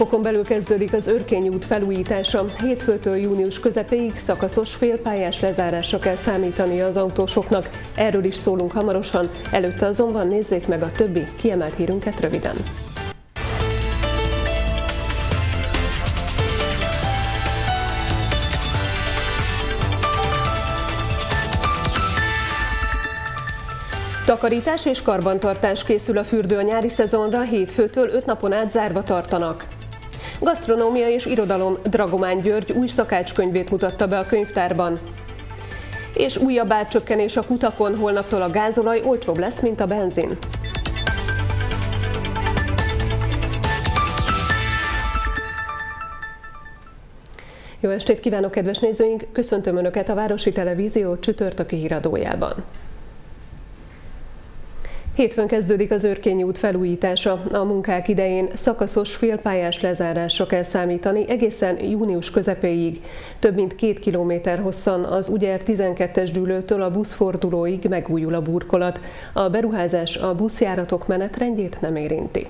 Napokon belül kezdődik az Örkény út felújítása. Hétfőtől június közepéig szakaszos félpályás lezárásra kell számítani az autósoknak. Erről is szólunk hamarosan, előtte azonban nézzék meg a többi kiemelt hírünket röviden. Takarítás és karbantartás készül a fürdő a nyári szezonra, hétfőtől öt napon át zárva tartanak. Gasztronómia és irodalom Dragomán György új szakácskönyvét mutatta be a könyvtárban. És újabb átcsökkenés a kutakon, holnaptól a gázolaj olcsóbb lesz, mint a benzin. Jó estét kívánok, kedves nézőink! Köszöntöm Önöket a Városi Televízió csütörtöki híradójában. Hétfőn kezdődik az Örkényi út felújítása. A munkák idején szakaszos félpályás lezárásra kell számítani egészen június közepéig. Több mint két kilométer hosszan az Ugyer 12-es dűlőtől a buszfordulóig megújul a burkolat. A beruházás a buszjáratok menetrendjét nem érinti.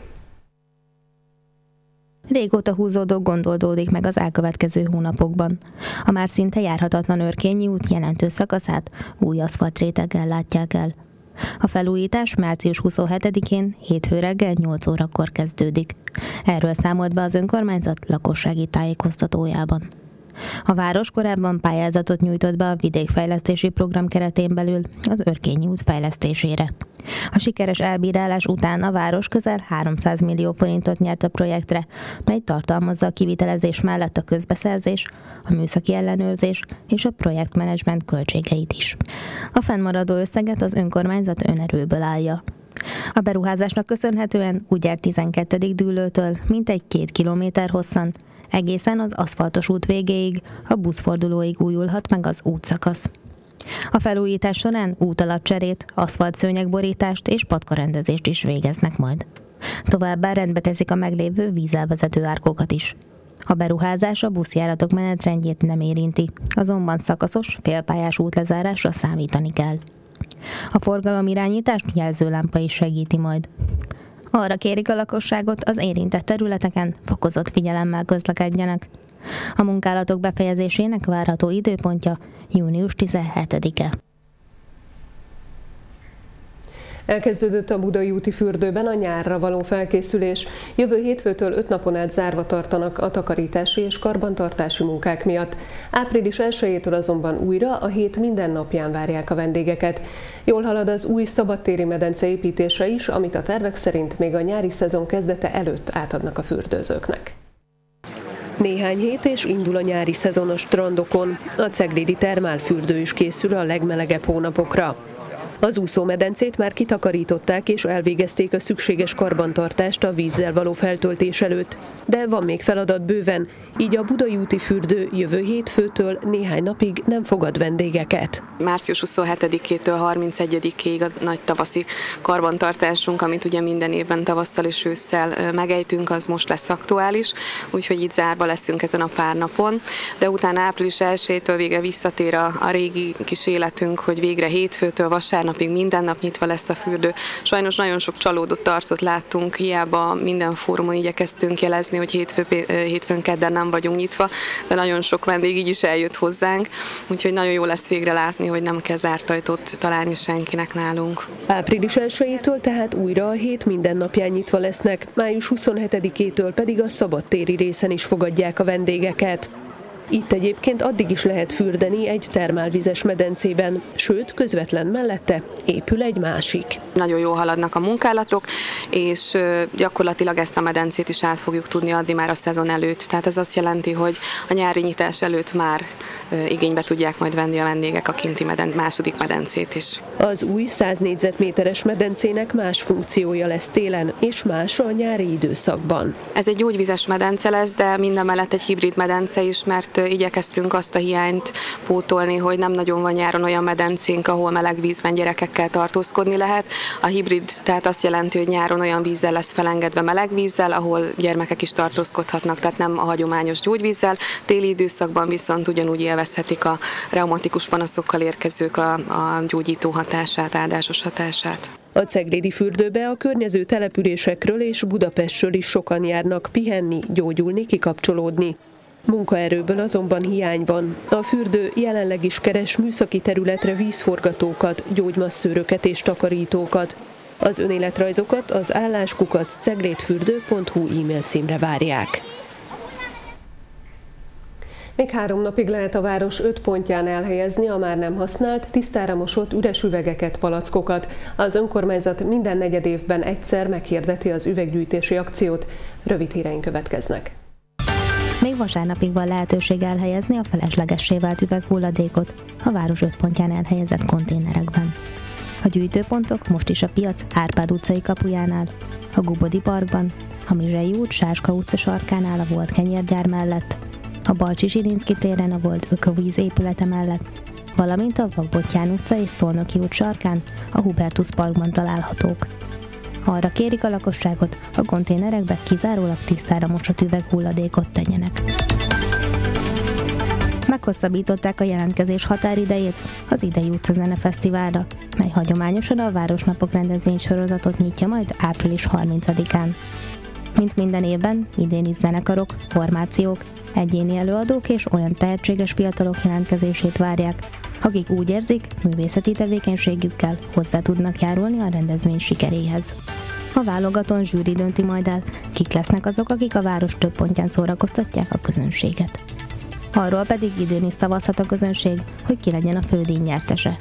Régóta húzódó gondolódik meg az elkövetkező hónapokban. A már szinte járhatatlan örkényi út jelentő szakaszát új aszfaltréteggel látják el. A felújítás március 27-én hétfő reggel 8 órakor kezdődik. Erről számolt be az önkormányzat lakossági tájékoztatójában. A város korábban pályázatot nyújtott be a vidékfejlesztési program keretén belül az Örkényi út fejlesztésére. A sikeres elbírálás után a város közel 300 millió forintot nyert a projektre, mely tartalmazza a kivitelezés mellett a közbeszerzés, a műszaki ellenőrzés és a projektmenedzsment költségeit is. A fennmaradó összeget az önkormányzat önerőből állja. A beruházásnak köszönhetően Ugyer 12. dűlőtől mintegy két kilométer hosszan, egészen az aszfaltos út végéig, a buszfordulóig újulhat meg az útszakasz. A felújítás során útalapcserét, aszfaltszőnyegborítást és patkarendezést is végeznek majd. Továbbá rendbe teszik a meglévő vízelvezető árkokat is. A beruházás a buszjáratok menetrendjét nem érinti, azonban szakaszos, félpályás útlezárásra számítani kell. A forgalom irányítást jelzőlámpa is segíti majd. Arra kérik a lakosságot, az érintett területeken fokozott figyelemmel közlekedjenek. A munkálatok befejezésének várható időpontja június 17-e. Elkezdődött a Budai úti fürdőben a nyárra való felkészülés. Jövő hétfőtől öt napon át zárva tartanak a takarítási és karbantartási munkák miatt. Április 1 azonban újra a hét minden napján várják a vendégeket. Jól halad az új szabadtéri medence építése is, amit a tervek szerint még a nyári szezon kezdete előtt átadnak a fürdőzőknek. Néhány hét és indul a nyári szezon a strandokon. A Ceglidi termálfürdő is készül a legmelegebb hónapokra. Az úszómedencét már kitakarították és elvégezték a szükséges karbantartást a vízzel való feltöltés előtt. De van még feladat bőven, így a Budai úti fürdő jövő hétfőtől néhány napig nem fogad vendégeket. Március 27-től 31-ig a nagy tavaszi karbantartásunk, amit ugye minden évben tavasszal és ősszel megejtünk, az most lesz aktuális, úgyhogy itt zárva leszünk ezen a pár napon, de utána április 1-től végre visszatér a, régi kis életünk, hogy végre hétfőtől vasárnap napig minden nap nyitva lesz a fürdő. Sajnos nagyon sok csalódott arcot láttunk, hiába minden fórumon igyekeztünk jelezni, hogy hétfő, hétfőn kedden nem vagyunk nyitva, de nagyon sok vendég így is eljött hozzánk, úgyhogy nagyon jó lesz végre látni, hogy nem kell zárt ajtót találni senkinek nálunk. Április 1 tehát újra a hét minden napján nyitva lesznek, május 27-től pedig a szabadtéri részen is fogadják a vendégeket. Itt egyébként addig is lehet fürdeni egy termálvizes medencében, sőt, közvetlen mellette épül egy másik. Nagyon jó haladnak a munkálatok, és gyakorlatilag ezt a medencét is át fogjuk tudni adni már a szezon előtt. Tehát ez azt jelenti, hogy a nyári nyitás előtt már igénybe tudják majd venni a vendégek a kinti meden, második medencét is. Az új 100 négyzetméteres medencének más funkciója lesz télen, és más a nyári időszakban. Ez egy gyógyvizes medence lesz, de minden mellett egy hibrid medence is, mert igyekeztünk azt a hiányt pótolni, hogy nem nagyon van nyáron olyan medencénk, ahol meleg vízben gyerekekkel tartózkodni lehet. A hibrid tehát azt jelenti, hogy nyáron olyan vízzel lesz felengedve meleg vízzel, ahol gyermekek is tartózkodhatnak, tehát nem a hagyományos gyógyvízzel. Téli időszakban viszont ugyanúgy élvezhetik a reumatikus panaszokkal érkezők a, a gyógyító hatását, áldásos hatását. A Ceglédi fürdőbe a környező településekről és Budapestről is sokan járnak pihenni, gyógyulni, kikapcsolódni. Munkaerőből azonban hiány van. A fürdő jelenleg is keres műszaki területre vízforgatókat, gyógymasszőröket és takarítókat. Az önéletrajzokat az álláskukat ceglétfürdő.hu e-mail címre várják. Még három napig lehet a város öt pontján elhelyezni a már nem használt, tisztára mosott üres üvegeket, palackokat. Az önkormányzat minden negyed évben egyszer meghirdeti az üveggyűjtési akciót. Rövid híreink következnek. Még vasárnapig van lehetőség elhelyezni a feleslegessé vált üveghulladékot a város öt pontján elhelyezett konténerekben. A gyűjtőpontok most is a piac Árpád utcai kapujánál, a Gubodi Parkban, a Mizsei út Sáska utca sarkánál a volt kenyérgyár mellett, a Balcsi Zsirinszki téren a volt Ökovíz épülete mellett, valamint a Vagbottyán utca és Szolnoki út sarkán a Hubertus Parkban találhatók. Arra kérik a lakosságot, a konténerekbe kizárólag tisztára mosott üveghulladékot tegyenek. Meghosszabbították a jelentkezés határidejét az idei utcazene fesztiválra, mely hagyományosan a Városnapok rendezvénysorozatot nyitja majd április 30-án. Mint minden évben, idén is zenekarok, formációk, egyéni előadók és olyan tehetséges fiatalok jelentkezését várják, akik úgy érzik, művészeti tevékenységükkel hozzá tudnak járulni a rendezvény sikeréhez. A válogatón zsűri dönti majd el, kik lesznek azok, akik a város több pontján szórakoztatják a közönséget. Arról pedig idén is szavazhat a közönség, hogy ki legyen a fődíj nyertese.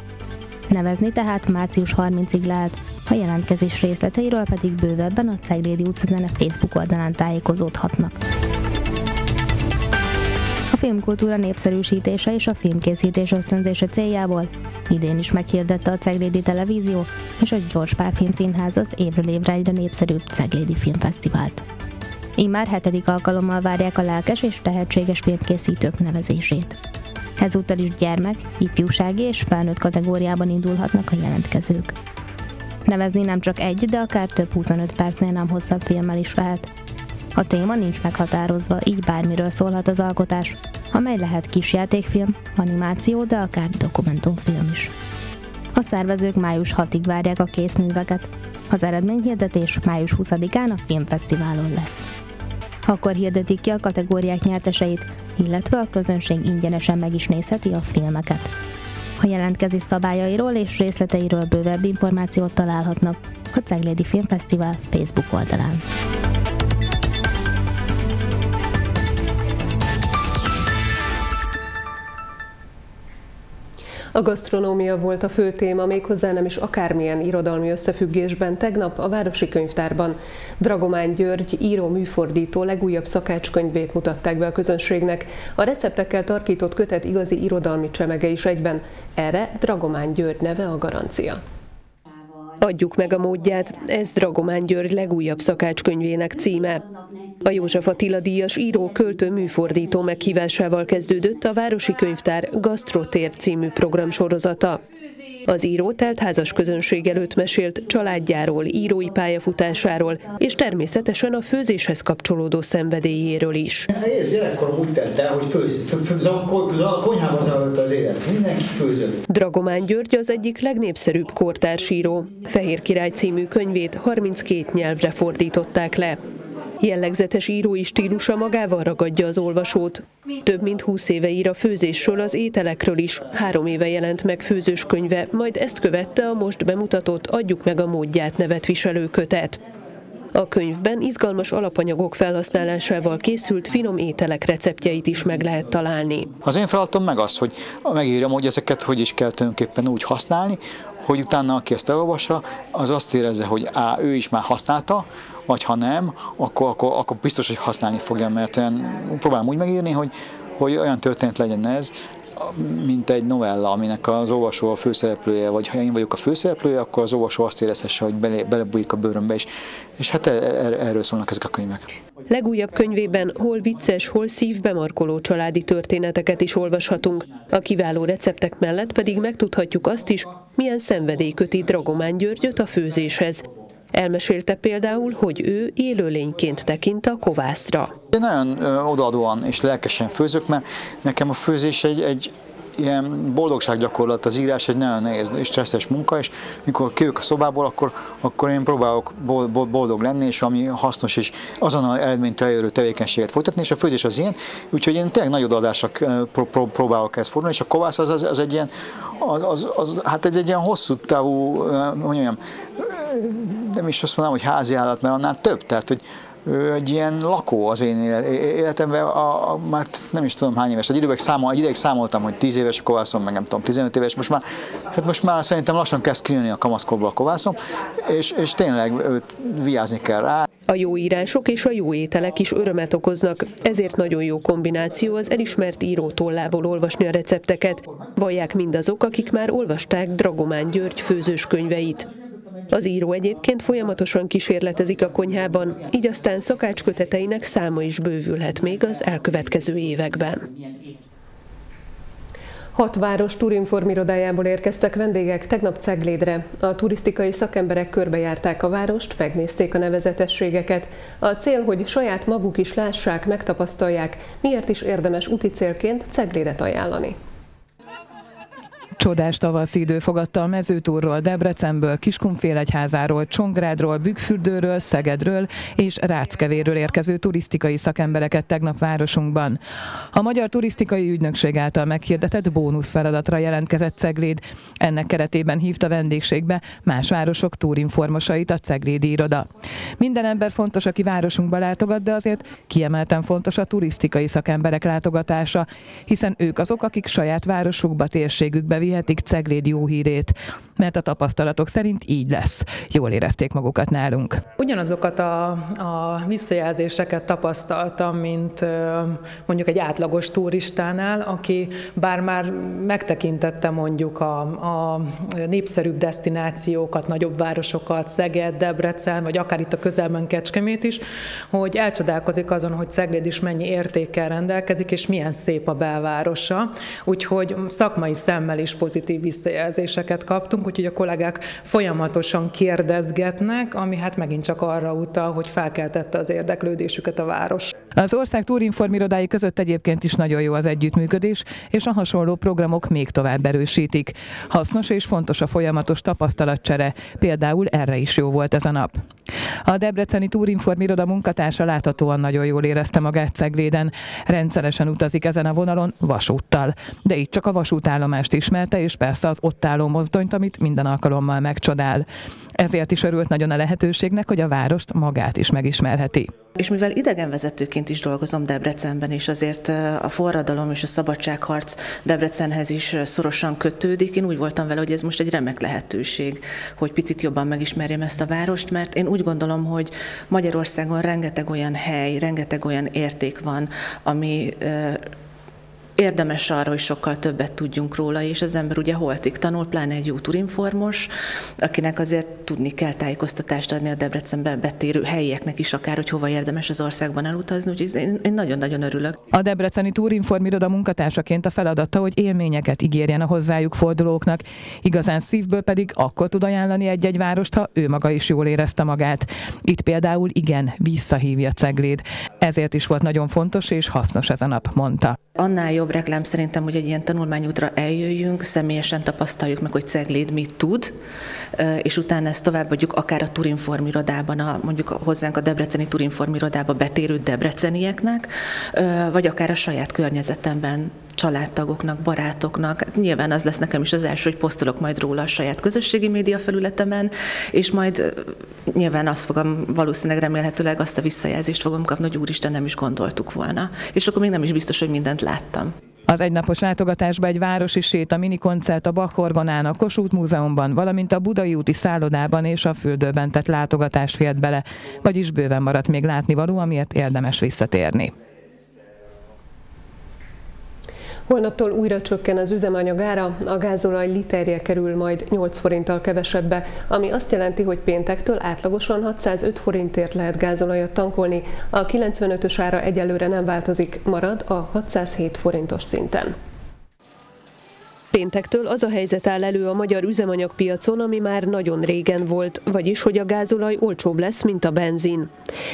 Nevezni tehát március 30-ig lehet, a jelentkezés részleteiről pedig bővebben a Ceglédi utcazene Facebook oldalán tájékozódhatnak filmkultúra népszerűsítése és a filmkészítés ösztönzése céljából idén is meghirdette a Ceglédi Televízió és a George Park Filmszínház az évről évre egyre népszerűbb Ceglédi Filmfesztivált. Immár hetedik alkalommal várják a lelkes és tehetséges filmkészítők nevezését. Ezúttal is gyermek, ifjúsági és felnőtt kategóriában indulhatnak a jelentkezők. Nevezni nem csak egy, de akár több 25 percnél nem hosszabb filmmel is lehet. A téma nincs meghatározva, így bármiről szólhat az alkotás, amely lehet kisjátékfilm, animáció, de akár dokumentumfilm is. A szervezők május 6-ig várják a készműveket. Az eredményhirdetés május 20-án a filmfesztiválon lesz. Akkor hirdetik ki a kategóriák nyerteseit, illetve a közönség ingyenesen meg is nézheti a filmeket. A jelentkezés szabályairól és részleteiről bővebb információt találhatnak a Ceglédi Filmfesztivál Facebook oldalán. A gasztronómia volt a fő téma, méghozzá nem is akármilyen irodalmi összefüggésben tegnap a Városi Könyvtárban. Dragomán György író műfordító legújabb szakácskönyvét mutatták be a közönségnek. A receptekkel tarkított kötet igazi irodalmi csemege is egyben. Erre Dragomán György neve a garancia. Adjuk meg a módját, ez Dragomán György legújabb szakácskönyvének címe. A József Attila díjas író költő műfordító meghívásával kezdődött a Városi Könyvtár Gasztrotér című programsorozata. Az író telt házas közönség előtt mesélt családjáról, írói pályafutásáról, és természetesen a főzéshez kapcsolódó szenvedélyéről is. Ez gyerekkorom úgy tette, hogy főz, fő, fő, a konyhában zajlott az élet, mindenki főzött. Dragomán György az egyik legnépszerűbb kortársíró. Fehér király című könyvét 32 nyelvre fordították le. Jellegzetes írói stílusa magával ragadja az olvasót. Több mint húsz éve ír a főzésről, az ételekről is. Három éve jelent meg főzős könyve, majd ezt követte a most bemutatott Adjuk meg a módját nevet viselő kötet. A könyvben izgalmas alapanyagok felhasználásával készült finom ételek receptjeit is meg lehet találni. Az én feladatom meg az, hogy megírjam, hogy ezeket hogy is kell tulajdonképpen úgy használni, hogy utána aki ezt elolvassa, az azt érezze, hogy á, ő is már használta, vagy ha nem, akkor, akkor, akkor biztos, hogy használni fogja, mert én próbálom úgy megírni, hogy, hogy olyan történet legyen ez, mint egy novella, aminek az olvasó a főszereplője, vagy ha én vagyok a főszereplője, akkor az olvasó azt érezhesse, hogy bele, belebújik a bőrömbe is. És hát er, er, erről szólnak ezek a könyvek. Legújabb könyvében hol vicces, hol szívbe markoló családi történeteket is olvashatunk. A kiváló receptek mellett pedig megtudhatjuk azt is, milyen szenvedély köti Dragomán Györgyöt a főzéshez. Elmesélte például, hogy ő élőlényként tekint a kovászra. Én nagyon odaadóan és lelkesen főzök, mert nekem a főzés egy, egy ilyen boldogsággyakorlat az írás egy nagyon nehéz és stresszes munka, és mikor kijövök a szobából, akkor, akkor én próbálok boldog lenni, és ami hasznos és azonnal eredményt elérő tevékenységet folytatni, és a főzés az ilyen, úgyhogy én tényleg nagy odaadásra próbálok ezt fordulni, és a kovász az, az, az egy ilyen, az, az, az, hát egy, egy ilyen hosszú távú, hogy mondjam, nem is azt mondom, hogy házi állat, mert annál több, tehát hogy ő egy ilyen lakó az én életemben, a, a, már nem is tudom hány éves, egy időben számol, egy ideig számoltam, hogy 10 éves a kovászom, meg nem tudom, 15 éves, most már, hát most már szerintem lassan kezd kijönni a kamaszkorból a kovászom, és, és tényleg őt viázni kell rá. A jó írások és a jó ételek is örömet okoznak, ezért nagyon jó kombináció az elismert író tollából olvasni a recepteket. Vallják mindazok, akik már olvasták Dragomán György főzős könyveit. Az író egyébként folyamatosan kísérletezik a konyhában, így aztán szakácsköteteinek száma is bővülhet még az elkövetkező években. Hat város turinform érkeztek vendégek tegnap Ceglédre. A turisztikai szakemberek körbejárták a várost, megnézték a nevezetességeket. A cél, hogy saját maguk is lássák, megtapasztalják, miért is érdemes úti Ceglédet ajánlani. Csodás tavaszi idő fogadta a mezőtúrról, Debrecenből, Kiskunfélegyházáról, Csongrádról, Bükkfürdőről, Szegedről és Ráckevéről érkező turisztikai szakembereket tegnap városunkban. A Magyar Turisztikai Ügynökség által meghirdetett bónusz feladatra jelentkezett Cegléd. Ennek keretében hívta vendégségbe más városok túrinformosait a Ceglédi iroda. Minden ember fontos, aki városunkba látogat, de azért kiemelten fontos a turisztikai szakemberek látogatása, hiszen ők azok, akik saját városukba, térségükbe vihetik Cegléd jó hírét, mert a tapasztalatok szerint így lesz. Jól érezték magukat nálunk. Ugyanazokat a, a visszajelzéseket tapasztaltam, mint mondjuk egy átlagos turistánál, aki bár már megtekintette mondjuk a, a népszerűbb destinációkat, nagyobb városokat, Szeged, Debrecen, vagy akár itt a közelben Kecskemét is, hogy elcsodálkozik azon, hogy Szegléd is mennyi értékkel rendelkezik, és milyen szép a belvárosa. Úgyhogy szakmai szemmel is pozitív visszajelzéseket kaptunk, úgyhogy a kollégák folyamatosan kérdezgetnek, ami hát megint csak arra utal, hogy felkeltette az érdeklődésüket a város. Az ország túrinform irodái között egyébként is nagyon jó az együttműködés, és a hasonló programok még tovább erősítik. Hasznos és fontos a folyamatos tapasztalatcsere, például erre is jó volt ez a nap. A Debreceni Túrinform iroda munkatársa láthatóan nagyon jól érezte magát Cegléden. Rendszeresen utazik ezen a vonalon vasúttal. De itt csak a vasútállomást ismerte, és persze az ott álló mozdonyt, amit minden alkalommal megcsodál. Ezért is örült nagyon a lehetőségnek, hogy a várost magát is megismerheti. És mivel idegenvezetőként is dolgozom Debrecenben, és azért a forradalom és a szabadságharc Debrecenhez is szorosan kötődik, én úgy voltam vele, hogy ez most egy remek lehetőség, hogy picit jobban megismerjem ezt a várost, mert én úgy gondolom, hogy Magyarországon rengeteg olyan hely, rengeteg olyan érték van, ami érdemes arra, hogy sokkal többet tudjunk róla, és az ember ugye holtig tanul, pláne egy jó turinformos, akinek azért tudni kell tájékoztatást adni a Debrecenbe betérő helyieknek is, akár, hogy hova érdemes az országban elutazni, úgyhogy én, nagyon-nagyon örülök. A Debreceni Túrinform iroda munkatársaként a feladata, hogy élményeket ígérjen a hozzájuk fordulóknak, igazán szívből pedig akkor tud ajánlani egy-egy várost, ha ő maga is jól érezte magát. Itt például igen, visszahívja Cegléd. Ezért is volt nagyon fontos és hasznos ez a nap, mondta. Annál jobb reklám szerintem, hogy egy ilyen tanulmányútra eljöjjünk, személyesen tapasztaljuk meg, hogy Cegléd mit tud, és utána ezt továbbadjuk akár a Turinform irodában, a, mondjuk hozzánk a Debreceni Turinform irodába betérő debrecenieknek, vagy akár a saját környezetemben családtagoknak, barátoknak. Nyilván az lesz nekem is az első, hogy posztolok majd róla a saját közösségi média felületemen, és majd nyilván azt fogom, valószínűleg remélhetőleg azt a visszajelzést fogom kapni, hogy úristen, nem is gondoltuk volna. És akkor még nem is biztos, hogy mindent láttam. Az egynapos látogatásba egy városi sét, a minikoncert a Bachorgonán, a Kossuth Múzeumban, valamint a Budai úti szállodában és a fürdőben tett látogatást fért bele, vagyis bőven maradt még látnivaló, amiért érdemes visszatérni. Holnaptól újra csökken az üzemanyagára, a gázolaj literje kerül majd 8 forinttal kevesebbe, ami azt jelenti, hogy péntektől átlagosan 605 forintért lehet gázolajat tankolni, a 95-ös ára egyelőre nem változik, marad a 607 forintos szinten. Péntektől az a helyzet áll elő a magyar üzemanyagpiacon, ami már nagyon régen volt, vagyis hogy a gázolaj olcsóbb lesz, mint a benzin.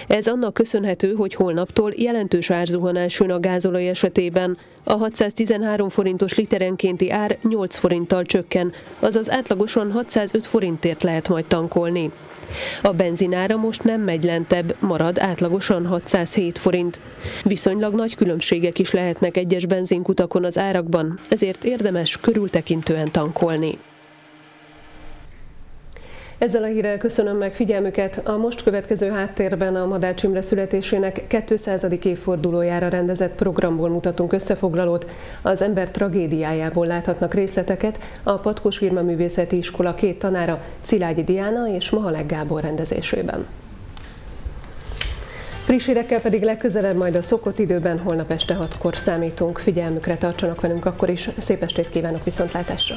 Ez annak köszönhető, hogy holnaptól jelentős árzuhanás jön a gázolaj esetében. A 613 forintos literenkénti ár 8 forinttal csökken, azaz átlagosan 605 forintért lehet majd tankolni. A benzinára most nem megy lentebb, marad átlagosan 607 forint. Viszonylag nagy különbségek is lehetnek egyes benzinkutakon az árakban, ezért érdemes körültekintően tankolni. Ezzel a hírrel köszönöm meg figyelmüket. A most következő háttérben a Madács Imre születésének 200. évfordulójára rendezett programból mutatunk összefoglalót. Az ember tragédiájából láthatnak részleteket a Patkos Irma Művészeti Iskola két tanára, Szilágyi Diana és Mahalek Gábor rendezésében. Friss hírekkel pedig legközelebb majd a szokott időben holnap este 6-kor számítunk. Figyelmükre tartsanak velünk akkor is. Szép estét kívánok viszontlátásra!